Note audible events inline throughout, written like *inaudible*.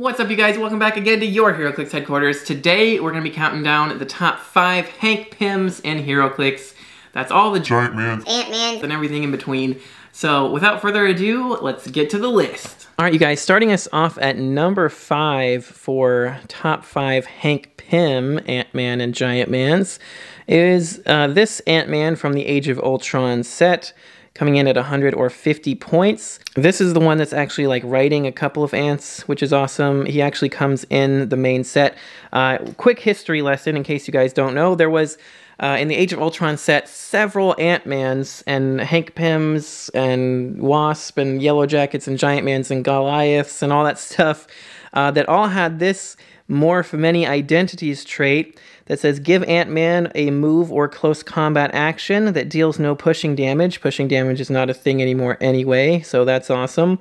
What's up you guys? Welcome back again to your HeroClix headquarters. Today we're going to be counting down the top 5 Hank Pyms in HeroClix. That's all the Giant Man, Ant-Man, and everything in between. So without further ado, let's get to the list. Alright you guys, starting us off at number 5 for top 5 Hank Pym Ant-Man and Giant Mans is uh, this Ant-Man from the Age of Ultron set coming in at 100 or 50 points. This is the one that's actually like writing a couple of ants, which is awesome. He actually comes in the main set. Uh, quick history lesson in case you guys don't know, there was uh, in the Age of Ultron set several Ant-Mans and Hank Pyms and Wasp and Yellow Jackets and Giant Mans and Goliaths and all that stuff uh, that all had this morph many identities trait that says give Ant-Man a move or close combat action that deals no pushing damage. Pushing damage is not a thing anymore anyway, so that's awesome.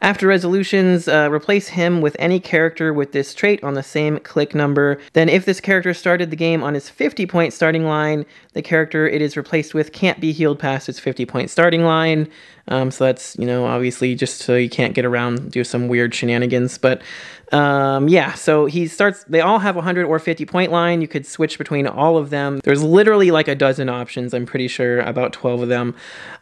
After resolutions, uh, replace him with any character with this trait on the same click number. Then if this character started the game on his 50 point starting line, the character it is replaced with can't be healed past its 50 point starting line. Um, so that's, you know, obviously just so you can't get around, do some weird shenanigans. But um, yeah, so he starts, they all have 100 or 50 point line. You could switch between all of them. There's literally like a dozen options, I'm pretty sure, about 12 of them.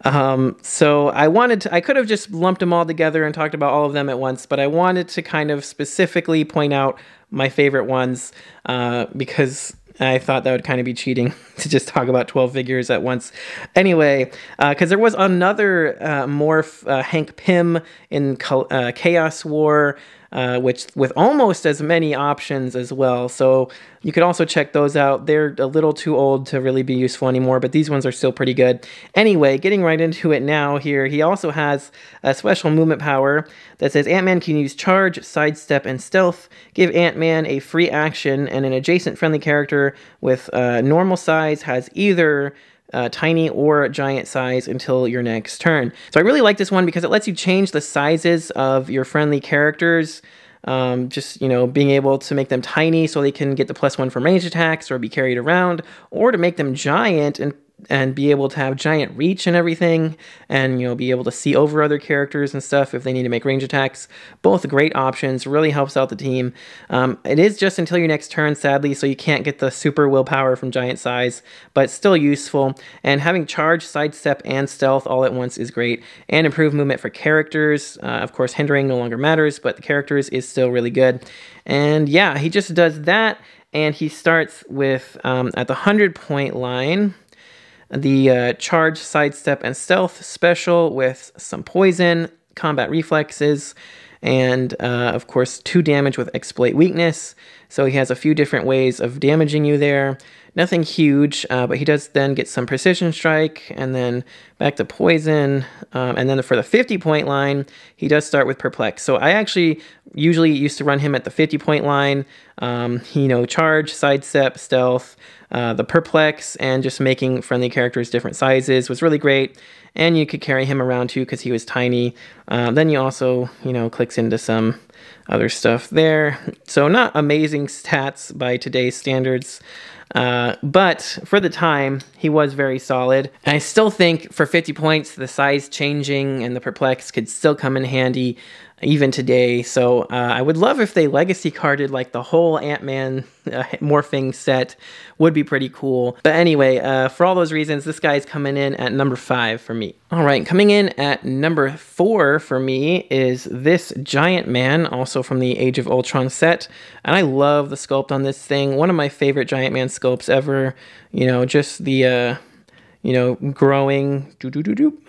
Um, so I wanted to, I could have just lumped them all together and talked about all of them at once, but I wanted to kind of specifically point out my favorite ones uh, because I thought that would kind of be cheating *laughs* to just talk about 12 figures at once. Anyway, because uh, there was another uh, morph, uh, Hank Pym in uh, Chaos War, uh, which with almost as many options as well. So you could also check those out. They're a little too old to really be useful anymore, but these ones are still pretty good. Anyway, getting right into it now here, he also has a special movement power that says Ant-Man can use charge, sidestep, and stealth. Give Ant-Man a free action, and an adjacent friendly character with uh, normal size has either uh, tiny or giant size until your next turn. So I really like this one because it lets you change the sizes of your friendly characters. Um, just you know being able to make them tiny so they can get the plus one from range attacks or be carried around or to make them giant and and be able to have giant reach and everything and you know be able to see over other characters and stuff if they need to make range attacks. Both great options really helps out the team. Um, it is just until your next turn sadly so you can't get the super willpower from giant size but still useful. And having charge sidestep and stealth all at once is great. And improved movement for characters uh, of course hindering no longer matters but the characters is still really good. And yeah he just does that and he starts with um, at the 100 point line the uh, charge, sidestep, and stealth special with some poison, combat reflexes, and uh, of course, two damage with exploit weakness. So he has a few different ways of damaging you there. Nothing huge, uh, but he does then get some precision strike and then back to poison. Um, and then for the 50 point line, he does start with perplex. So I actually usually used to run him at the 50 point line. Um, you know, charge, sidestep, stealth, uh, the perplex, and just making friendly characters different sizes was really great. And you could carry him around too because he was tiny. Uh, then you also, you know, clicks into some other stuff there. So not amazing stats by today's standards. Uh, but for the time, he was very solid. And I still think for 50 points, the size changing and the perplex could still come in handy even today. So uh, I would love if they legacy carded like the whole Ant-Man uh, morphing set would be pretty cool. But anyway, uh, for all those reasons, this guy's coming in at number five for me. All right, coming in at number four for me is this Giant Man, also from the Age of Ultron set. And I love the sculpt on this thing. One of my favorite Giant Man sculpts ever. You know, just the uh, you know, growing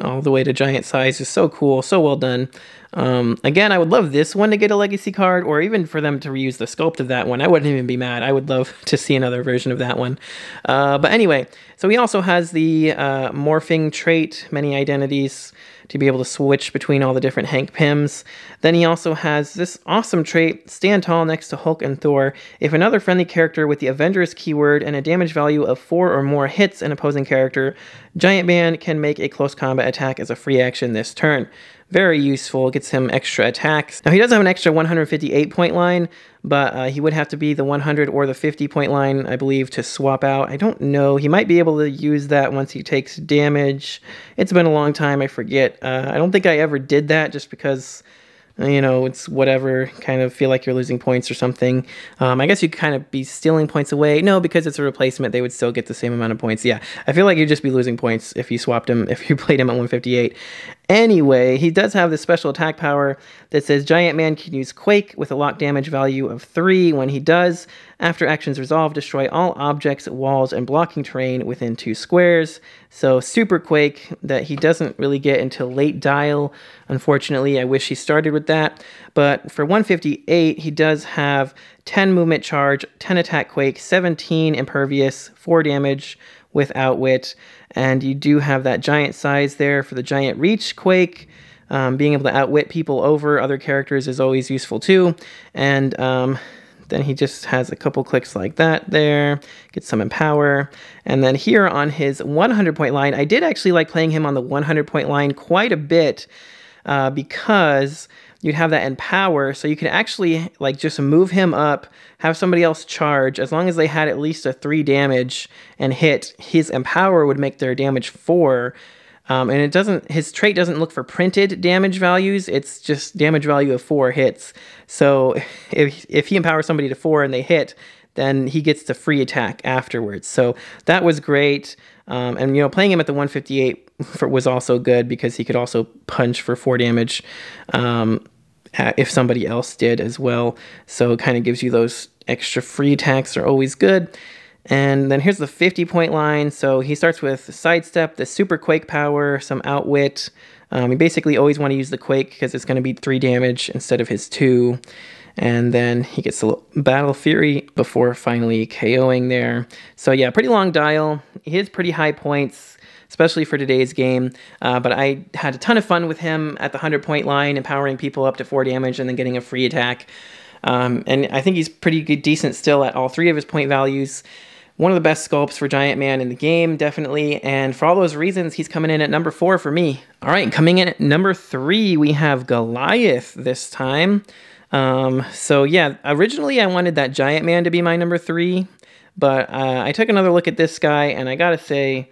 all the way to giant size is so cool, so well done. Um, again, I would love this one to get a legacy card, or even for them to reuse the sculpt of that one. I wouldn't even be mad. I would love *laughs* to see another version of that one. Uh, but anyway, so he also has the uh, morphing trait, many identities, to be able to switch between all the different Hank Pyms. Then he also has this awesome trait, stand tall next to Hulk and Thor. If another friendly character with the Avengers keyword and a damage value of four or more hits an opposing character, Giant Man can make a close combat attack as a free action this turn. Very useful, gets him extra attacks. Now he does have an extra 158 point line, but uh, he would have to be the 100 or the 50 point line, I believe, to swap out. I don't know. He might be able to use that once he takes damage. It's been a long time, I forget. Uh, I don't think I ever did that just because you know, it's whatever, kind of feel like you're losing points or something. Um, I guess you kind of be stealing points away. No, because it's a replacement, they would still get the same amount of points. Yeah, I feel like you'd just be losing points if you swapped him, if you *laughs* played him at 158. Anyway, he does have this special attack power that says Giant Man can use Quake with a lock damage value of 3. When he does, after actions resolve, destroy all objects, walls, and blocking terrain within 2 squares. So, Super Quake that he doesn't really get until late dial. Unfortunately, I wish he started with that. But for 158, he does have 10 movement charge, 10 attack Quake, 17 impervious, 4 damage with Outwit. And you do have that giant size there for the giant reach quake. Um, being able to outwit people over other characters is always useful too. And um, then he just has a couple clicks like that there, gets some empower. And then here on his 100 point line, I did actually like playing him on the 100 point line quite a bit uh, because you'd have that empower so you could actually like just move him up have somebody else charge. As long as they had at least a three damage and hit his empower would make their damage four. Um, and it doesn't his trait doesn't look for printed damage values it's just damage value of four hits. So *laughs* if, if he empowers somebody to four and they hit then he gets the free attack afterwards. So that was great. Um, and you know playing him at the 158 for, was also good because he could also punch for four damage um, if somebody else did as well. So it kind of gives you those extra free attacks are always good. And then here's the 50 point line. So he starts with sidestep, the super quake power, some outwit. Um, you basically always want to use the quake because it's going to be three damage instead of his two. And then he gets a battle fury before finally KOing there. So yeah, pretty long dial. He has pretty high points especially for today's game. Uh, but I had a ton of fun with him at the 100 point line, empowering people up to 4 damage and then getting a free attack. Um, and I think he's pretty good, decent still at all three of his point values. One of the best sculpts for Giant Man in the game, definitely. And for all those reasons, he's coming in at number four for me. All right, coming in at number three, we have Goliath this time. Um, so yeah, originally I wanted that Giant Man to be my number three, but uh, I took another look at this guy, and I gotta say,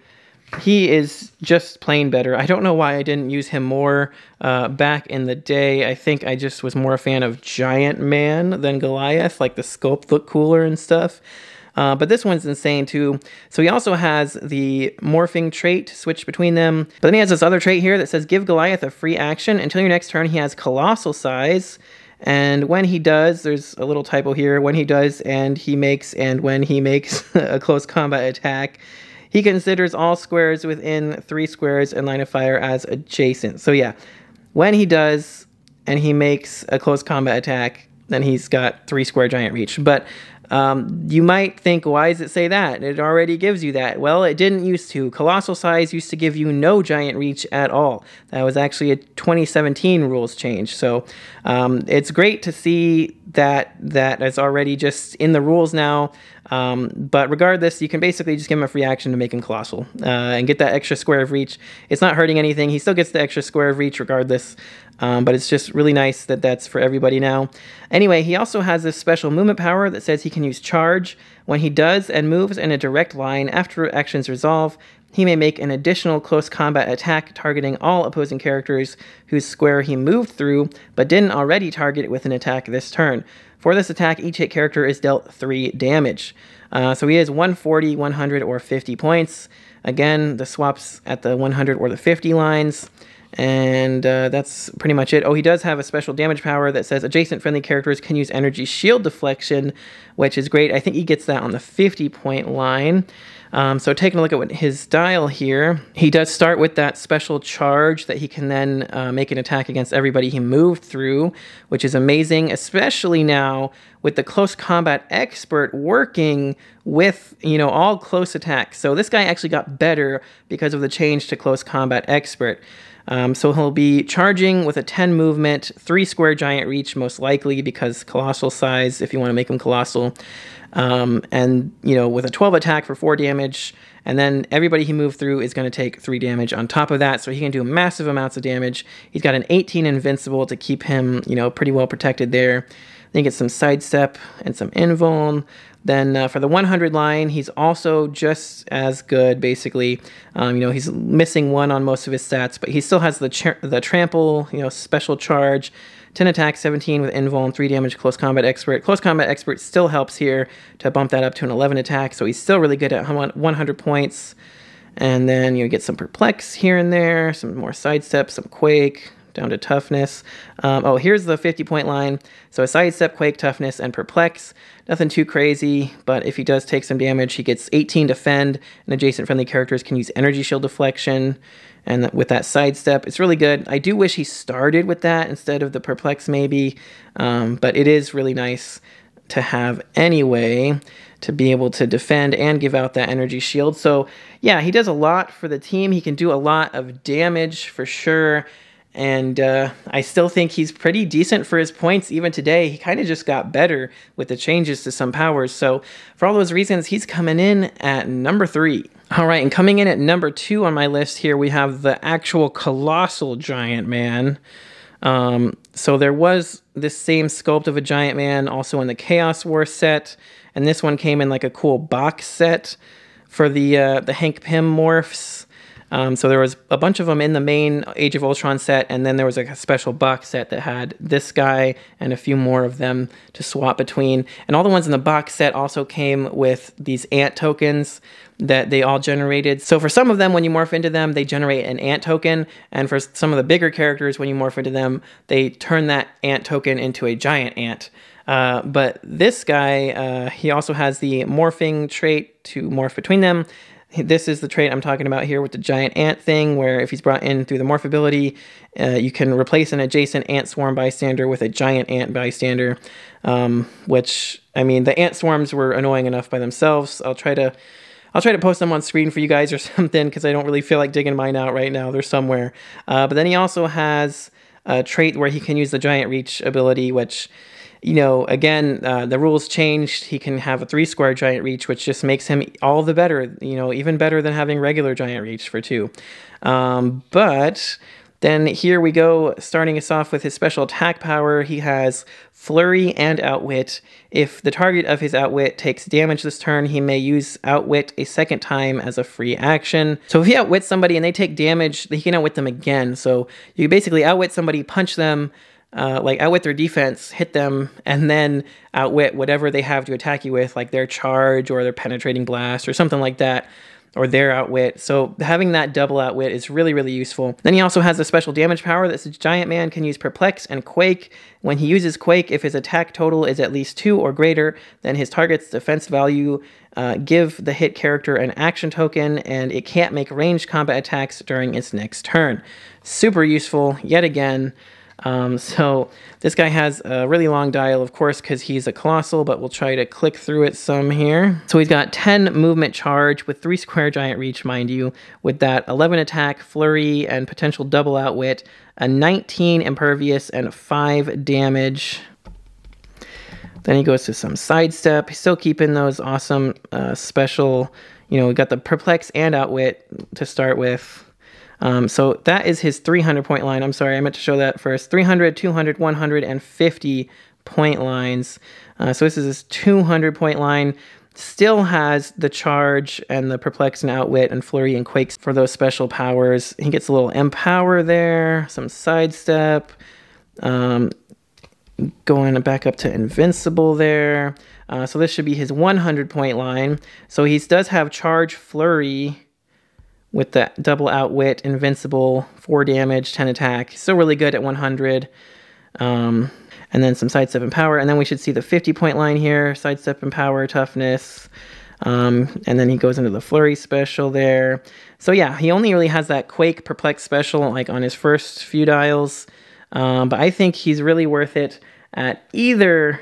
he is just plain better. I don't know why I didn't use him more uh, back in the day. I think I just was more a fan of Giant Man than Goliath. Like the sculpt looked cooler and stuff. Uh, but this one's insane too. So he also has the morphing trait switch between them. But then he has this other trait here that says give Goliath a free action. Until your next turn, he has colossal size. And when he does, there's a little typo here. When he does, and he makes, and when he makes *laughs* a close combat attack, he considers all squares within three squares in line of fire as adjacent. So yeah, when he does and he makes a close combat attack, then he's got three square giant reach. But um, you might think, why does it say that? It already gives you that. Well, it didn't used to. Colossal size used to give you no giant reach at all. That was actually a 2017 rules change. So um, it's great to see that that is already just in the rules now. Um, but regardless, you can basically just give him a free action to make him colossal uh, and get that extra square of reach. It's not hurting anything. He still gets the extra square of reach regardless. Um, but it's just really nice that that's for everybody now. Anyway, he also has this special movement power that says he can use charge. When he does and moves in a direct line after actions resolve, he may make an additional close combat attack targeting all opposing characters whose square he moved through but didn't already target with an attack this turn. For this attack, each hit character is dealt 3 damage. Uh, so he has 140, 100, or 50 points. Again, the swaps at the 100 or the 50 lines. And uh, that's pretty much it. Oh, he does have a special damage power that says adjacent friendly characters can use energy shield deflection, which is great. I think he gets that on the 50 point line. Um, so taking a look at what his dial here, he does start with that special charge that he can then uh, make an attack against everybody he moved through, which is amazing, especially now with the close combat expert working with you know all close attacks. So this guy actually got better because of the change to close combat expert. Um, so he'll be charging with a 10 movement, 3 square giant reach, most likely because colossal size, if you want to make him colossal. Um, and, you know, with a 12 attack for 4 damage, and then everybody he moved through is going to take 3 damage on top of that, so he can do massive amounts of damage. He's got an 18 invincible to keep him, you know, pretty well protected there. Then you get some sidestep and some invuln. Then uh, for the 100 line, he's also just as good, basically. Um, you know, he's missing one on most of his stats, but he still has the the trample, you know, special charge, 10 attack, 17 with invuln, 3 damage, close combat expert. Close combat expert still helps here to bump that up to an 11 attack, so he's still really good at 100 points. And then you get some perplex here and there, some more sidestep, some quake, down to toughness. Um, oh, here's the 50 point line. So a sidestep, quake, toughness, and perplex. Nothing too crazy, but if he does take some damage, he gets 18 defend, and adjacent friendly characters can use energy shield deflection. And with that sidestep, it's really good. I do wish he started with that instead of the perplex, maybe, um, but it is really nice to have anyway to be able to defend and give out that energy shield. So, yeah, he does a lot for the team. He can do a lot of damage for sure and uh, I still think he's pretty decent for his points even today. He kind of just got better with the changes to some powers. So, for all those reasons, he's coming in at number three. All right, and coming in at number two on my list here, we have the actual colossal giant man. Um, so, there was this same sculpt of a giant man also in the Chaos War set, and this one came in like a cool box set for the uh, the Hank Pym morphs. Um, so there was a bunch of them in the main Age of Ultron set, and then there was like a special box set that had this guy and a few more of them to swap between. And all the ones in the box set also came with these ant tokens that they all generated. So for some of them, when you morph into them, they generate an ant token, and for some of the bigger characters, when you morph into them, they turn that ant token into a giant ant. Uh, but this guy, uh, he also has the morphing trait to morph between them. This is the trait I'm talking about here with the giant ant thing, where if he's brought in through the morph ability, uh, you can replace an adjacent ant swarm bystander with a giant ant bystander. Um, which I mean, the ant swarms were annoying enough by themselves. I'll try to. I'll try to post them on screen for you guys or *laughs* something because I don't really feel like digging mine out right now. They're somewhere. Uh, but then he also has a trait where he can use the giant reach ability, which you know, again, uh, the rules changed. He can have a three square giant reach, which just makes him all the better, you know, even better than having regular giant reach for two. Um, but then here we go, starting us off with his special attack power. He has Flurry and Outwit. If the target of his Outwit takes damage this turn, he may use Outwit a second time as a free action. So if he outwits somebody and they take damage, he can outwit them again. So you basically outwit somebody, punch them, uh, like outwit their defense, hit them, and then outwit whatever they have to attack you with, like their charge or their penetrating blast or something like that, or their outwit. So having that double outwit is really, really useful. Then he also has a special damage power that says Giant Man can use Perplex and Quake. When he uses Quake, if his attack total is at least two or greater, then his target's defense value uh, give the hit character an action token, and it can't make ranged combat attacks during its next turn. Super useful, yet again. Um, so this guy has a really long dial, of course, because he's a colossal, but we'll try to click through it some here. So he's got 10 movement charge with 3 square giant reach, mind you, with that 11 attack, flurry, and potential double outwit, a 19 impervious, and 5 damage. Then he goes to some sidestep. He's still keeping those awesome uh, special, you know, we got the perplex and outwit to start with. Um, so that is his 300 point line. I'm sorry, I meant to show that first. 300, 200, 150 point lines. Uh, so this is his 200 point line. Still has the charge and the perplex and outwit and flurry and quakes for those special powers. He gets a little empower there, some sidestep, um, going back up to invincible there. Uh, so this should be his 100 point line. So he does have charge, flurry, with the double outwit, invincible, 4 damage, 10 attack. Still really good at 100. Um, and then some sidestep and power. And then we should see the 50 point line here sidestep and power, toughness. Um, and then he goes into the flurry special there. So yeah, he only really has that quake perplex special like on his first few dials. Um, but I think he's really worth it at either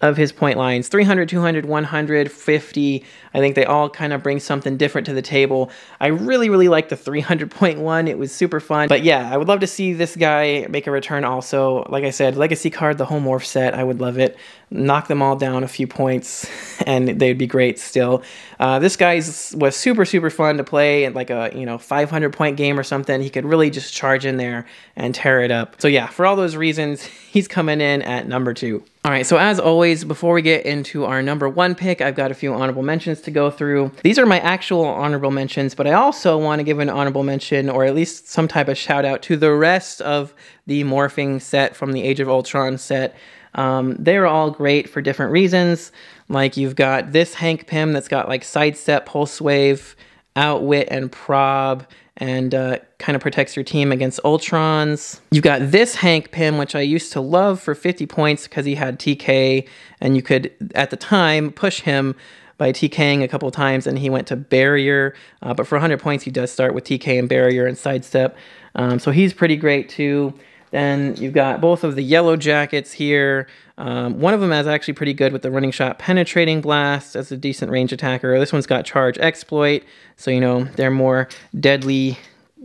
of his point lines 300 200 150 i think they all kind of bring something different to the table. I really really like the 300 point one. It was super fun. But yeah i would love to see this guy make a return also. Like i said legacy card the whole morph set i would love it. Knock them all down a few points *laughs* and they'd be great still. Uh, this guy was super super fun to play in like a you know 500 point game or something. He could really just charge in there and tear it up. So yeah for all those reasons *laughs* he's coming in at number two All right, so as always, before we get into our number one pick, I've got a few honorable mentions to go through. These are my actual honorable mentions, but I also want to give an honorable mention or at least some type of shout out to the rest of the morphing set from the Age of Ultron set. Um, they're all great for different reasons. Like you've got this Hank Pym that's got like sidestep, pulse wave, outwit, and prob and uh, kind of protects your team against Ultrons. You've got this Hank Pym, which I used to love for 50 points because he had TK, and you could, at the time, push him by TKing a couple times, and he went to Barrier. Uh, but for 100 points, he does start with TK and Barrier and Sidestep. Um, so he's pretty great too. Then you've got both of the yellow jackets here. Um, one of them is actually pretty good with the running shot penetrating blast as a decent range attacker. This one's got charge exploit, so you know they're more deadly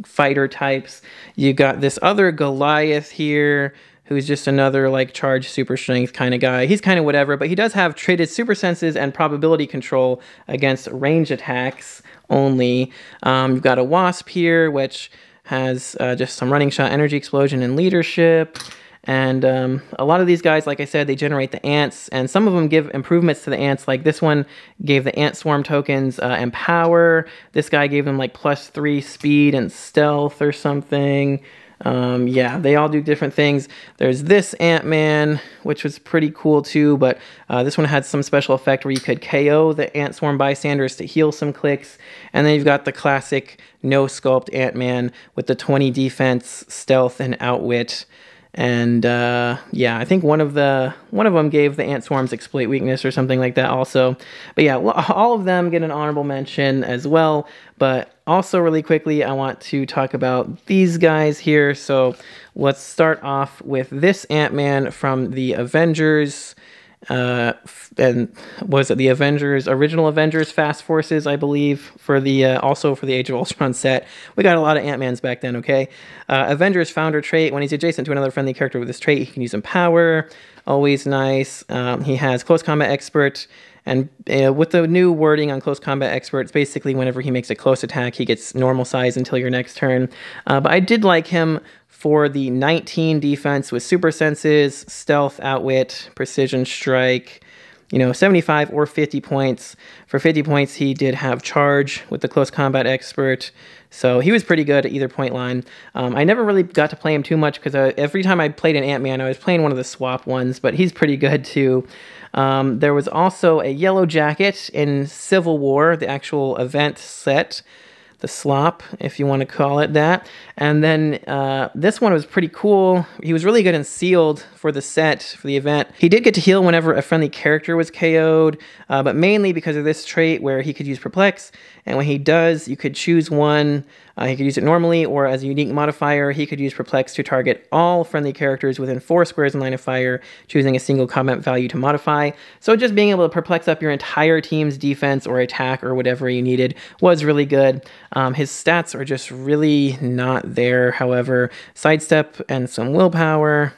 fighter types. You got this other Goliath here who's just another like charge super strength kind of guy. He's kind of whatever, but he does have traded super senses and probability control against range attacks only. Um, you've got a Wasp here, which has uh, just some running shot, energy explosion, and leadership. And um, a lot of these guys, like I said, they generate the ants, and some of them give improvements to the ants. Like this one gave the ant swarm tokens uh, empower. This guy gave them like plus three speed and stealth or something. Um, yeah, they all do different things. There's this Ant-Man, which was pretty cool too, but uh, this one had some special effect where you could KO the Ant Swarm bystanders to heal some clicks. And then you've got the classic no sculpt Ant-Man with the 20 defense, stealth, and outwit and uh, yeah, I think one of the one of them gave the ant swarms exploit weakness or something like that also. But yeah, all of them get an honorable mention as well. But also really quickly, I want to talk about these guys here. So let's start off with this Ant Man from the Avengers uh, and was it the Avengers, original Avengers Fast Forces, I believe, for the uh, also for the Age of Ultron set. We got a lot of Ant Mans back then. Okay, uh, Avengers founder trait. When he's adjacent to another friendly character with this trait, he can use Empower. Always nice. Um, he has Close Combat Expert. And uh, with the new wording on Close Combat Experts, basically whenever he makes a close attack, he gets normal size until your next turn. Uh, but I did like him for the 19 defense with super senses, stealth, outwit, precision strike, you know, 75 or 50 points. For 50 points, he did have charge with the close combat expert. So he was pretty good at either point line. Um, I never really got to play him too much because uh, every time I played an Ant-Man, I was playing one of the swap ones, but he's pretty good too. Um, there was also a yellow jacket in Civil War, the actual event set the slop, if you want to call it that. And then uh, this one was pretty cool. He was really good and sealed for the set, for the event. He did get to heal whenever a friendly character was KO'd, uh, but mainly because of this trait where he could use Perplex. And when he does, you could choose one. Uh, he could use it normally, or as a unique modifier, he could use Perplex to target all friendly characters within four squares in line of fire, choosing a single combat value to modify. So just being able to perplex up your entire team's defense or attack or whatever you needed was really good. Um, his stats are just really not there. However, sidestep and some willpower.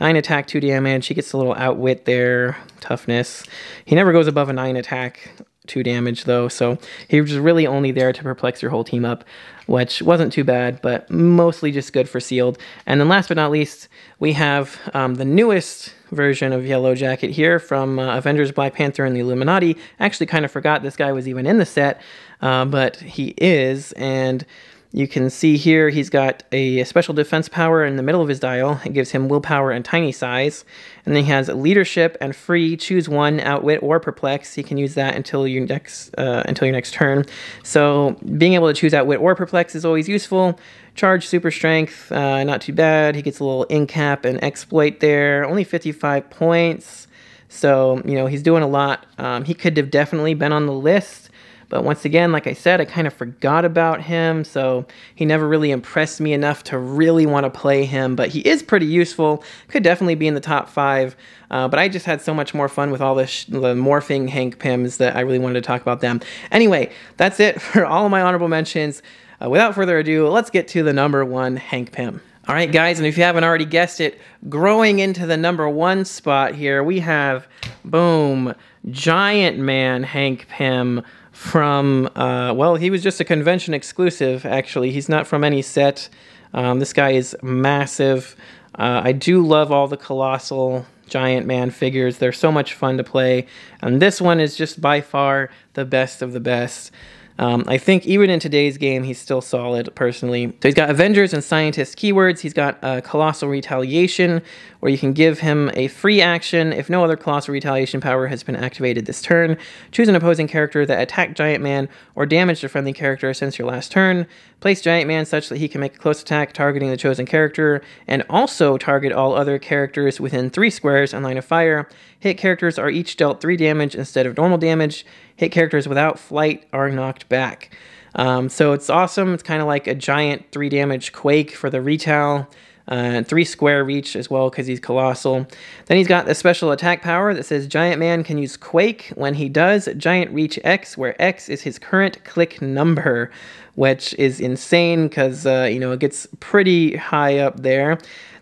9 attack, 2 damage. He gets a little outwit there, toughness. He never goes above a 9 attack, 2 damage though, so he was really only there to perplex your whole team up, which wasn't too bad, but mostly just good for sealed. And then last but not least, we have um, the newest version of Yellow Jacket here from uh, Avengers Black Panther and the Illuminati. Actually, kind of forgot this guy was even in the set, uh, but he is, and you can see here he's got a special defense power in the middle of his dial. It gives him willpower and tiny size. And then he has leadership and free. Choose one, outwit or perplex. He can use that until your next uh, until your next turn. So being able to choose outwit or perplex is always useful. Charge super strength, uh, not too bad. He gets a little incap and exploit there. Only 55 points. So, you know, he's doing a lot. Um, he could have definitely been on the list but once again, like I said, I kind of forgot about him, so he never really impressed me enough to really want to play him. But he is pretty useful, could definitely be in the top five. Uh, but I just had so much more fun with all the, the morphing Hank Pyms that I really wanted to talk about them. Anyway, that's it *laughs* for all of my honorable mentions. Uh, without further ado, let's get to the number one Hank Pym. All right, guys, and if you haven't already guessed it, growing into the number one spot here, we have, boom, Giant Man Hank Pym from, uh, well, he was just a convention exclusive, actually. He's not from any set. Um, this guy is massive. Uh, I do love all the colossal Giant Man figures. They're so much fun to play. And this one is just by far the best of the best. Um, I think even in today's game, he's still solid, personally. So he's got Avengers and Scientist keywords. He's got a Colossal Retaliation, where you can give him a free action if no other Colossal Retaliation power has been activated this turn. Choose an opposing character that attacked Giant Man or damaged a friendly character since your last turn. Place Giant Man such that he can make a close attack targeting the chosen character, and also target all other characters within three squares on line of fire. Hit characters are each dealt 3 damage instead of normal damage. Hit characters without flight are knocked back. Um, so it's awesome. It's kind of like a giant 3 damage Quake for the retail. Uh, three square reach as well because he's colossal. Then he's got a special attack power that says Giant Man can use Quake when he does Giant Reach X, where X is his current click number, which is insane because uh, you know it gets pretty high up there.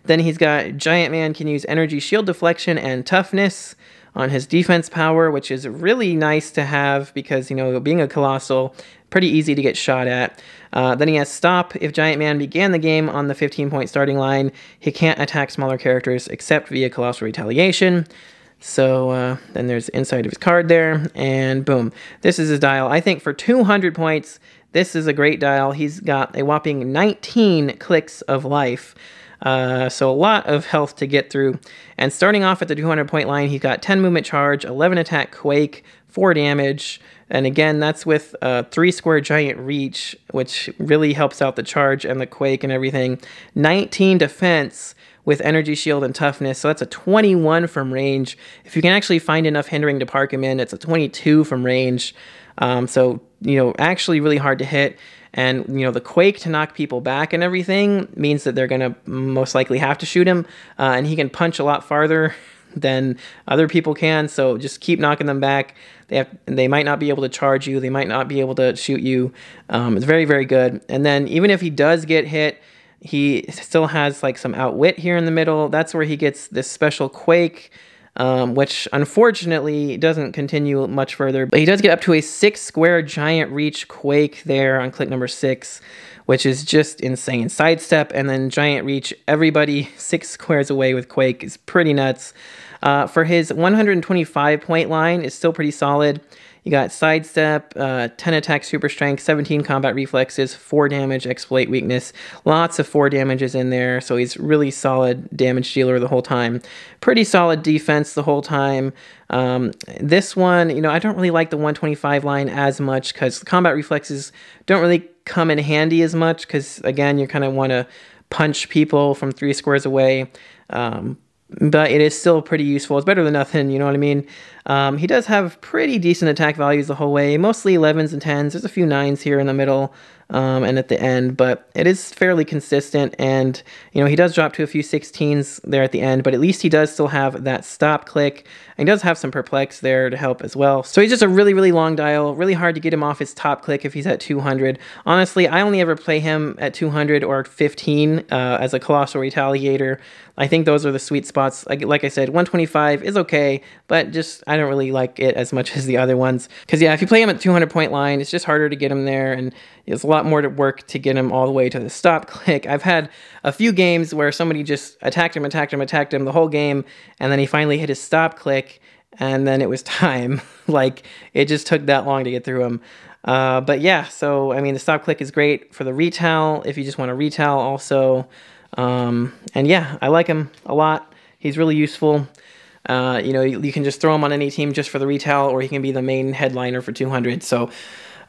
Then he's got Giant Man can use energy shield deflection and toughness on his defense power, which is really nice to have because, you know, being a Colossal, pretty easy to get shot at. Uh, then he has Stop. If Giant Man began the game on the 15 point starting line, he can't attack smaller characters except via Colossal Retaliation. So uh, then there's inside of his card there, and boom. This is his dial. I think for 200 points, this is a great dial. He's got a whopping 19 clicks of life. Uh, so a lot of health to get through. And starting off at the 200 point line, he's got 10 movement charge, 11 attack quake, 4 damage. And again, that's with a 3 square giant reach, which really helps out the charge and the quake and everything. 19 defense with energy shield and toughness. So that's a 21 from range. If you can actually find enough hindering to park him in, it's a 22 from range. Um, so, you know, actually really hard to hit. And, you know, the quake to knock people back and everything means that they're going to most likely have to shoot him. Uh, and he can punch a lot farther *laughs* than other people can. So just keep knocking them back. They have, they might not be able to charge you. They might not be able to shoot you. Um, it's very, very good. And then even if he does get hit, he still has like some outwit here in the middle. That's where he gets this special quake um, which unfortunately doesn't continue much further. But he does get up to a six square giant reach quake there on click number six, which is just insane. Sidestep and then giant reach, everybody *laughs* six squares away with quake is pretty nuts. Uh, for his 125 point line, it's still pretty solid. You got sidestep, uh, 10 attack, super strength, 17 combat reflexes, 4 damage, exploit weakness. Lots of 4 damages in there, so he's really solid damage dealer the whole time. Pretty solid defense the whole time. Um, this one, you know, I don't really like the 125 line as much because combat reflexes don't really come in handy as much because, again, you kind of want to punch people from three squares away. Um, but it is still pretty useful. It's better than nothing, you know what I mean? Um, he does have pretty decent attack values the whole way, mostly 11s and 10s. There's a few 9s here in the middle um, and at the end, but it is fairly consistent. And, you know, he does drop to a few 16s there at the end, but at least he does still have that stop click. And he does have some perplex there to help as well. So he's just a really, really long dial, really hard to get him off his top click if he's at 200. Honestly, I only ever play him at 200 or 15 uh, as a Colossal Retaliator. I think those are the sweet spots. Like, like I said, 125 is okay, but just I don't really like it as much *laughs* as the other ones. Because yeah, if you play him at 200 point line, it's just harder to get him there, and it's a lot more to work to get him all the way to the stop *laughs* click. I've had a few games where somebody just attacked him, attacked him, attacked him the whole game, and then he finally hit his stop click, and then it was *laughs* time. like it just took that long to get through him. Uh, but yeah, so I mean, the stop click is great for the retail if you just want to retail also. Um, and yeah, I like him a lot. He's really useful. Uh, you know, you, you, can just throw him on any team just for the retail, or he can be the main headliner for 200. So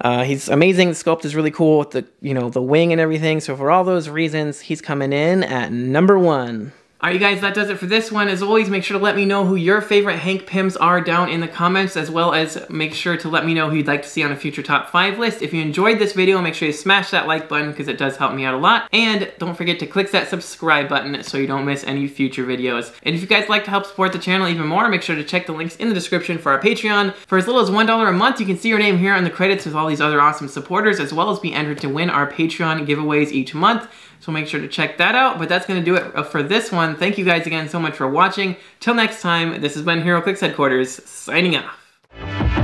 uh, he's amazing. The sculpt is really cool with the you know the wing and everything. So for all those reasons, he's coming in at number one. Alright you guys, that does it for this one. As always, make sure to let me know who your favorite Hank Pyms are down in the comments, as well as make sure to let me know who you'd like to see on a future top 5 list. If you enjoyed this video, make sure you smash that like button because it does help me out a lot. And don't forget to click that subscribe button so you don't miss any future videos. And if you guys like to help support the channel even more, make sure to check the links in the description for our Patreon. For as little as $1 a month, you can see your name here on the credits with all these other awesome supporters, as well as be entered to win our Patreon giveaways each month. So make sure to check that out. But that's going to do it uh, for this one. Thank you guys again so much for watching. Till next time, this has been HeroClix Headquarters, signing off.